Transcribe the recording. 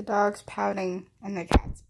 The dog's pouting and the cat's